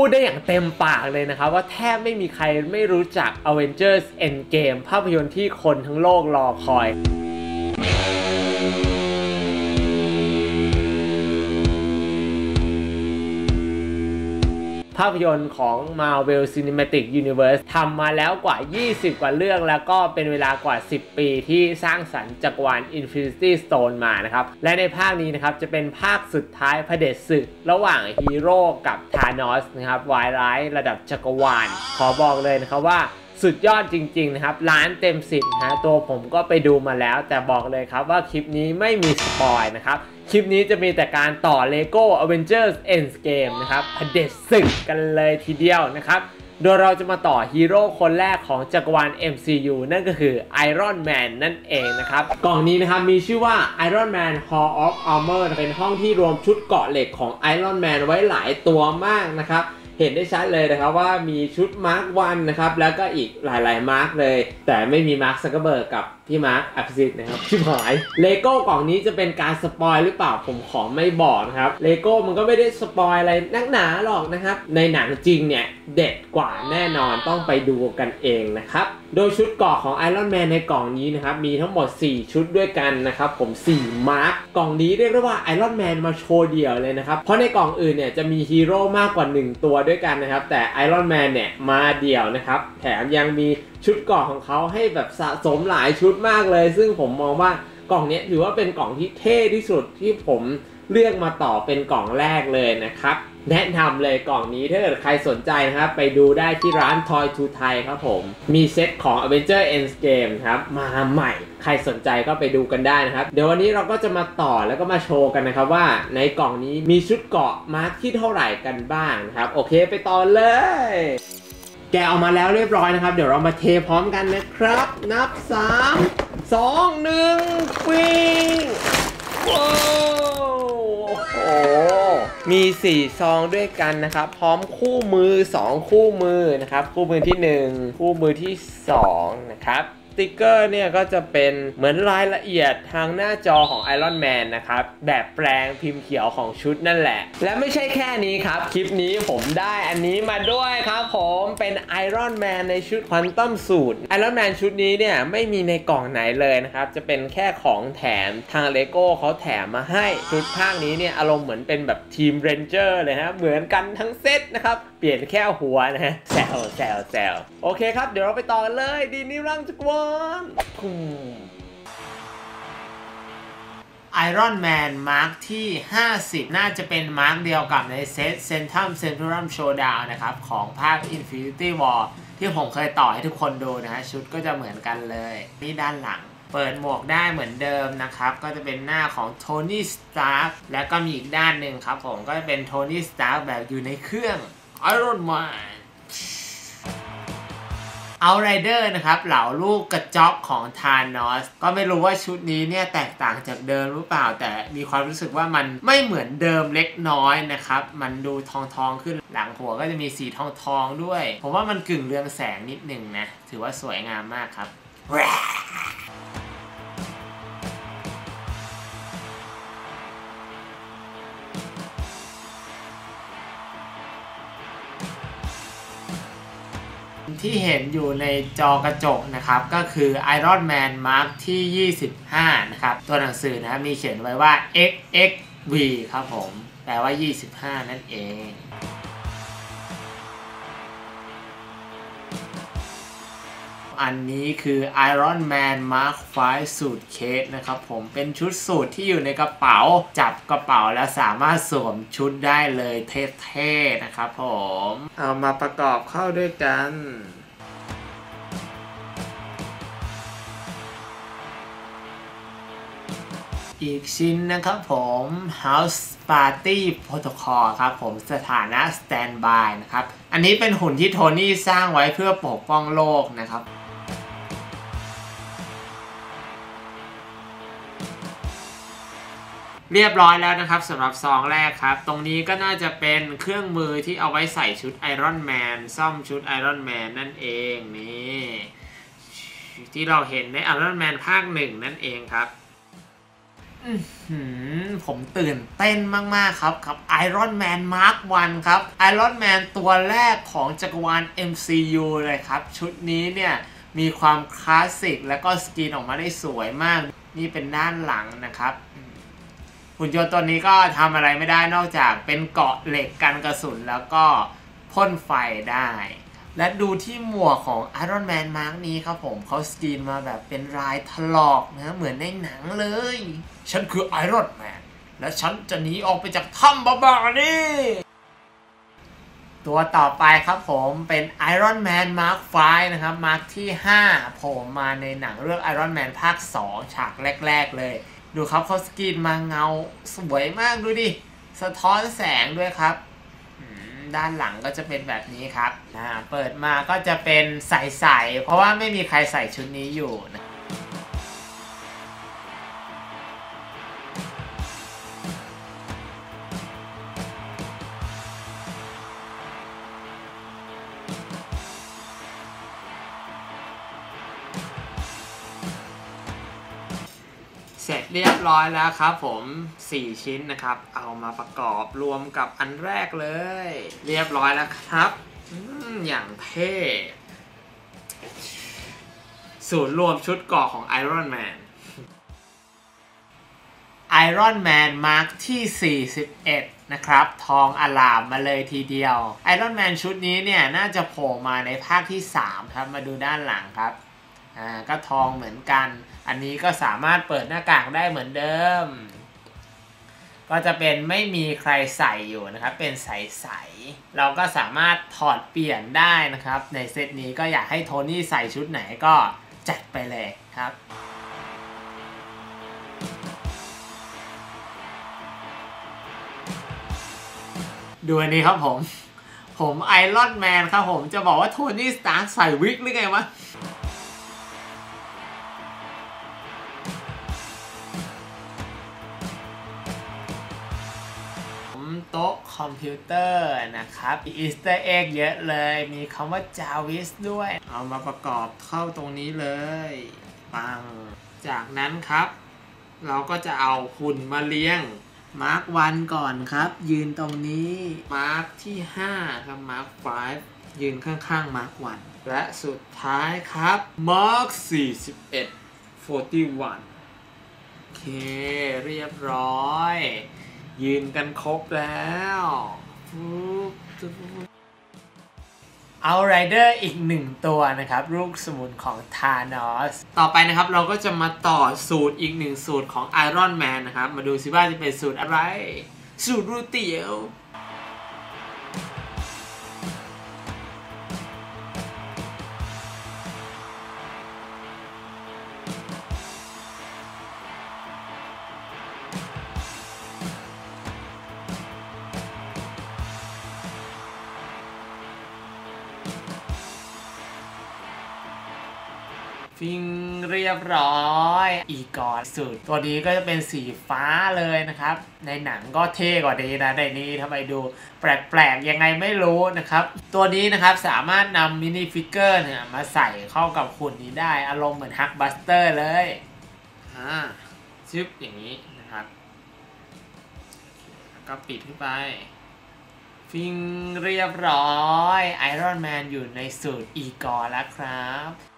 พูดได้อย่างเต็มปากเลยนะครับ ว่าแทบไม่มีใครไม่รู้จัก Avengers Endgame ภาพยนตร์ที่คนทั้งโลกรอคอยาพยนตร์ของ Marvel Cinematic Universe ทำมาแล้วกว่า 20 กว่าเรื่อง แล้วก็เป็นเวลากว่า 10 ปีที่สร้างสรรค์จักรวาล Infinity Stone มานะครับ และในภาคนี้นะครับ จะเป็นภาคสุดท้ายเผด็จศึก ระหว่างฮีโร่กับธานอสนะครับวายร้ายระดับจักรวาล ขอบอกเลยนะครับว่าสุดยอดจริง ๆ นะครับล้านเต็มสิบนะตัวผมก็ไปดูมาแล้ว แต่บอกเลยครับว่าคลิปนี้ไม่มีสปอยล์นะครับ คลิปนี้จะมีแต่การต่อ Lego Avengers Endgame นะครับเผด็จศึกกันเลยทีเดียวนะครับ โดยเราจะมาต่อฮีโร่คนแรกของจักรวาล MCU นั่นก็คือ Iron Man นั่นเองนะครับ กล่องนี้นะครับมีชื่อว่า Iron Man Hall of Armor เป็นห้องที่รวมชุดเกราะเหล็กของ Iron Man ไว้หลายตัวมากนะครับเห็นได้ชัดเลยนะครับว่ามีชุด Mark One นะครับแล้วก็อีกหลาย ๆ Mark เลย แต่ไม่มีมาร์คซักเคอร์เบิร์กกับ พี่มาร์คอภิสิทธิ์นะครับชิบหายเลโก้กล่องนี้จะเป็นการสปอยล์หรือเปล่าผมขอไม่บอกนะครับเลโก้มันก็ไม่ได้สปอยล์อะไรนักหนาหรอกนะครับ ในหนังจริงเนี่ย เด็ดกว่าแน่นอนต้องไปดูกันเองนะครับ โดยชุดเกราะของไอรอนแมนในกล่องนี้นะครับ มีทั้งหมด 4 ชุดด้วยกันนะครับ ผม 4 Mark กล่องนี้เรียกได้ว่าไอรอนแมนมาโชว์เดี่ยวเลยนะครับ เพราะในกล่องอื่นเนี่ยจะมีฮีโร่มากกว่า 1 ตัวด้วยกันนะครับแต่ไอรอนแมนเนี่ยมาเดี่ยวนะครับแถมยังมีชุดเกราะของเขาให้แบบสะสมหลายชุดมากเลย ซึ่งผมมองว่ากล่องนี้ถือว่าเป็นกล่องที่เท่ที่สุดที่ผมเลือกมาต่อเป็นกล่องแรกเลยนะครับ แนะนำเลยกล่องนี้ถ้าเกิดใครสนใจนะครับ ไปดูได้ที่ร้าน Toy to Thai ครับผม มีเซตของ Avenger Endgame ครับ มาใหม่ ใครสนใจก็ไปดูกันได้นะครับ เดี๋ยววันนี้เราก็จะมาต่อแล้วก็มาโชว์กันนะครับว่าในกล่องนี้มีชุดเกราะมาร์คที่เท่าไหร่กันบ้างนะครับ โอเคไปต่อเลย แกะออกมาแล้วเรียบร้อยนะครับ เดี๋ยวเรามาเทพร้อมกันนะครับ นับ 3 2 1ฟิงว้าวโอ้โหมี 4 ซองด้วยกันนะครับ พร้อมคู่มือ 2 คู่มือนะครับ คู่มือที่ 1 คู่มือที่ 2 นะครับ สติกเกอร์เนี่ยก็จะเป็นเหมือนรายละเอียดทางหน้าจอของ Iron Man นะครับ แบบแปลนพิมพ์เขียวของชุดนั่นแหละ และไม่ใช่แค่นี้ครับ คลิปนี้ผมได้อันนี้มาด้วยครับผมเป็น Iron Man ในชุด Quantum Suit Iron Man ชุดนี้เนี่ยไม่มีในกล่องไหนเลยนะครับ จะเป็นแค่ของแถมทางเลโก้เขาแถมมาให้ชุดภาคนี้เนี่ยอารมณ์เหมือนเป็นแบบทีมเรนเจอร์เลยฮะเหมือนกันทั้งเซตนะครับเปลี่ยนแค่หัวนะฮะแซวแซวแซวโอเคครับ เดี๋ยวเราไปต่อกันเลย ดีนิรังจักรวาลไอรอนแมน Mark ที่ 50 น่าจะเป็น Mark เดียวกับในเซต Sanctum Sanctorum Showdown นะครับ ของภาค Infinity War ที่ผมเคยต่อให้ทุกคนดูนะฮะ ชุดก็จะเหมือนกันเลย นี่ด้านหลัง เปิดหมวกได้เหมือนเดิมนะครับ ก็จะเป็นหน้าของโทนี่สตาร์คแล้วก็มีอีกด้านหนึ่งครับผมก็จะเป็นโทนี่สตาร์คแบบอยู่ในเครื่อง ไอรอนแมนเอาไรเดอร์นะครับเหล่าลูกกระจอกของทานอส ก็ไม่รู้ว่าชุดนี้เนี่ยแตกต่างจากเดิมหรือเปล่า แต่มีความรู้สึกว่ามันไม่เหมือนเดิมเล็กน้อยนะครับ มันดูทองทองขึ้นหลังหัวก็จะมีสีทองทองด้วย ผมว่ามันกึ่งเรืองแสงนิดหนึ่งนะ ถือว่าสวยงามมากครับ ที่เห็นอยู่ในจอกระจกนะครับ ก็คือ Iron Man Mark ที่ 25 นะครับ ตัวหนังสือนะมีเขียนไว้ว่า XXV ครับผม แปลว่า 25 นั่นเองอันนี้คือ Iron Man Mark V สูตรเคสนะครับผมเป็นชุดสูตรที่อยู่ในกระเป๋า จับกระเป๋าแล้วสามารถสวมชุดได้เลยเท่ๆนะครับผม เอามาประกอบเข้าด้วยกัน อีกชิ้นนะครับผม House Party Protocol ครับผมสถานะ Standby นะครับ อันนี้เป็นหุ่นที่โทนี่สร้างไว้เพื่อปกป้องโลกนะครับเรียบร้อยแล้วนะครับสำหรับซองแรกครับ ตรงนี้ก็น่าจะเป็นเครื่องมือที่เอาไว้ใส่ชุดไอรอนแมนซ่อมชุดไอรอนแมนนั่นเองนี่ที่เราเห็นในไอรอนแมนภาคหนึ่งนั่นเองครับ ผมตื่นเต้นมาก ๆ ครับกับ Iron Man Mark 1 ครับ Iron Man ตัวแรกของจักรวาล MCU เลยครับ ชุดนี้เนี่ย มีความคลาสสิก แล้วก็สกรีนออกมาได้สวยมาก นี่เป็นด้านหลังนะครับหุ่นยนต์ตัวนี้ก็ทำอะไรไม่ได้นอกจากเป็นเกาะเหล็กกันกระสุนแล้วก็พ่นไฟได้ และดูที่หมวกของ Iron Man Mark นี้ครับผมเขาสกรีนมาแบบเป็นลายถลอกนะเหมือนในหนังเลย ฉันคือ Iron Man และฉันจะหนีออกไปจากถ้ำบ้าๆนี่ ตัวต่อไปครับผมเป็น Iron Man Mark 5นะครับ Mark ที่ 5ผล่มาในหนังเรื่อง Iron Man ภาค 2 ฉากแรก ๆ เลย ดูครับเขาสกรีนมาเงาสวยมากดูดิ สะท้อนแสงด้วยครับ ด้านหลังก็จะเป็นแบบนี้ครับนะเปิดมาก็จะเป็นใสๆเพราะว่าไม่มีใครใส่ชุดนี้อยู่นะ เสร็จเรียบร้อยแล้วครับผม 4 ชิ้นนะครับ เอามาประกอบรวมกับอันแรกเลย เรียบร้อยแล้วครับออย่างเท่ศูนย์รวมชุดเกาะของ Iron Man Iron Man Mark ที่ 41 นะครับ ทองอลามมาเลยทีเดียว Iron Man ชุดนี้เนี่ย น่าจะโผล่มาในภาคที่ 3 ครับ มาดูด้านหลังครับ อ่าก็ทองเหมือนกัน อันนี้ก็สามารถเปิดหน้ากากได้เหมือนเดิม ก็จะเป็นไม่มีใครใส่อยู่นะครับ เป็นใสๆเราก็สามารถถอดเปลี่ยนได้นะครับ ในเซตนี้ก็อยากให้โทนี่ใส่ชุดไหนก็จัดไปเลยครับดูอันนี้ครับผม ผมไอรอนแมนครับผม จะบอกว่าโทนี่สตาร์ใส่วิกหรือไงวะ โต๊ะคอมพิวเตอร์นะครับ Easter egg เยอะเลย มีคำว่าจาวิสด้วย เอามาประกอบเข้าตรงนี้เลยปังจากนั้นครับ เราก็จะเอาหุ่นมาเรียงMark One ก่อนครับ ยืนตรงนี้ Mark ที่5ครับ Mark 5ยืนข้างๆ Mark One และสุดท้ายครับ Mark 41 41โอเค เรียบร้อย ยืนกันครบแล้วปุ๊บปุ๊บปุ๊บ Outrider อีกหนึ่งตัวนะครับลูกสมุนของธานอส ต่อไปนะครับเราก็จะมาต่อสูตรอีกหนึ่งสูตรของไอรอนแมนนะครับ มาดูซิว่าจะเป็นสูตรอะไร สูตรรูเตียว ฟิงเรียบร้อย Igor Suit ตัวนี้ก็จะเป็นสีฟ้าเลยนะครับ ในหนังก็เท่กว่านี้นะในนี้ทำไมดูแปลกๆ ยังไงไม่รู้นะครับ ตัวนี้นะครับสามารถนำ minifigure เนี่ยมาใส่เข้ากับหุ่นนี้ได้ อารมณ์เหมือน Hulkbuster เลยอ่าชึบอย่างนี้นะครับแล้วก็ปิดขึ้นไปฟิงเรียบร้อยไอรอนแมนอยู่ใน suit Igor แล้วครับ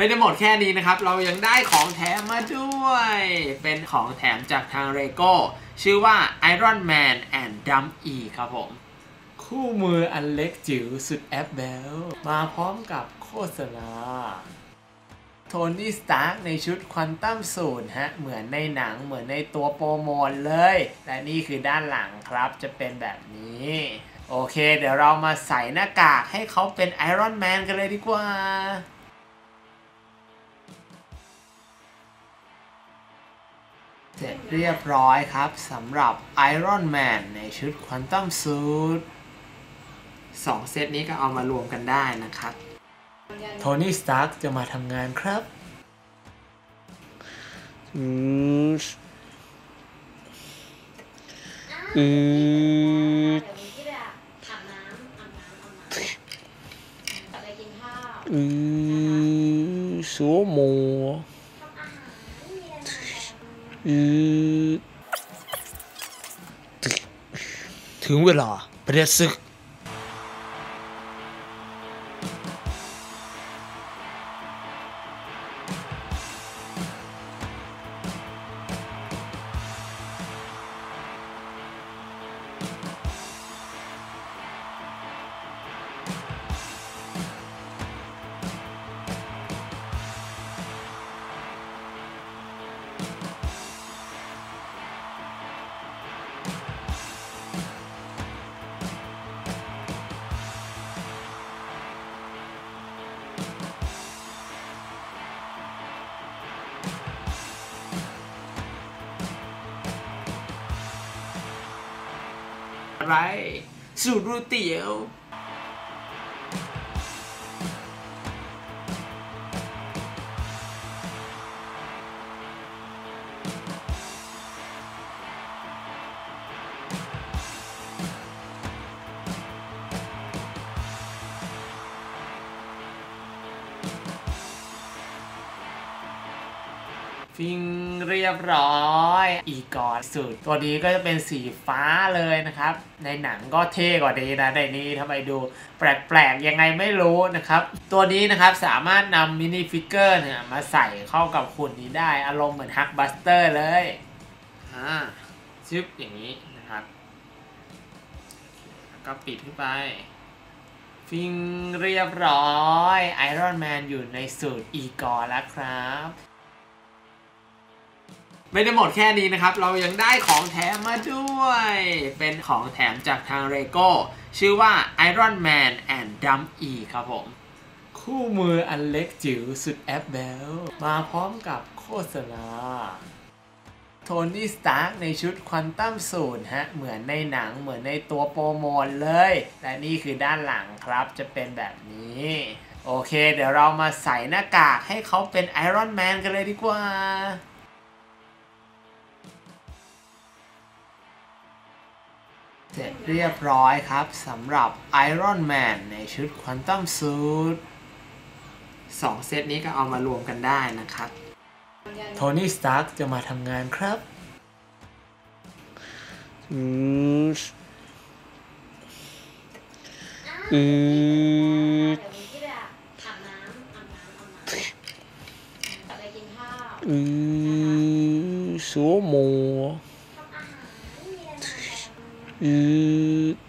ไม่ได้หมดแค่นี้นะครับ เรายังได้ของแถมมาด้วย เป็นของแถมจากทางเลโก้ชื่อว่า Iron Man and Dum-E ครับผม คู่มืออันเล็กจิ๋วสุดแอปเบลมาพร้อมกับโฆษณาโทนี่สตาร์กในชุด Quantum Suit ฮะ เหมือนในหนังเหมือนในตัวโปรโมทเลย และนี่คือด้านหลังครับจะเป็นแบบนี้ โอเค เดี๋ยวเรามาใส่หน้ากากให้เขาเป็นไอรอนแมนกันเลยดีกว่า เสร็จเรียบร้อยครับสำหรับ Iron Man ในชุด Quantum Suit สองเซตนี้ก็เอามารวมกันได้นะครับ โทนี่ สตาร์กจะมาทำงานครับอืมอืมเดี๋ยวมีที่แบบอาบน้ำอาบน้อส้วอืมสัวหมู ทำอาหารมีอะไร อืด ถึงเวลาประเดศึก อะไร สูตรรูเตี๋ยว ฟิงเรียบร้อย อีกอดสุด ตัวนี้ก็จะเป็นสีฟ้าเลยนะครับ ในหนังก็เท่กว่านี้นะในนี้ทำไมดูแปลกๆยังไงไม่รู้นะครับ ตัวนี้นะครับสามารถนำ minifigure เนี่ยมาใส่เข้ากับหุ่นนี้ได้ อารมณ์เหมือน Hulkbuster เลยอ่าชึบอย่างนี้นะครับ ก็ปิดขึ้นไปฟิงเรียบร้อยไอรอนแมนอยู่ใน suit Igor แล้วครับ ไม่ได้หมดแค่นี้นะครับ เรายังได้ของแถมมาด้วย เป็นของแถมจากทางเลโก้ชื่อว่า Iron Man and Dum-E ครับผม คู่มืออันเล็กจิ๋วสุดแอปเบลมาพร้อมกับโฆษณาโทนี่สตาร์กในชุด Quantum Suit ฮะ เหมือนในหนังเหมือนในตัวโปรโมทเลย และนี่คือด้านหลังครับจะเป็นแบบนี้ โอเค เดี๋ยวเรามาใส่หน้ากากให้เขาเป็นไอรอนแมนกันเลยดีกว่า เสร็จเรียบร้อยครับสำหรับ Iron Man ในชุด Quantum Suit สองเซตนี้ก็เอามารวมกันได้นะครับโทนี่สตาร์กจะมาทำงานครับอืดอืดเดี๋ยวมีที่แบบอาบน้ำอาบน้ำอาบน้ำกลับไปกินข้าวอืดสัวหมู ทำ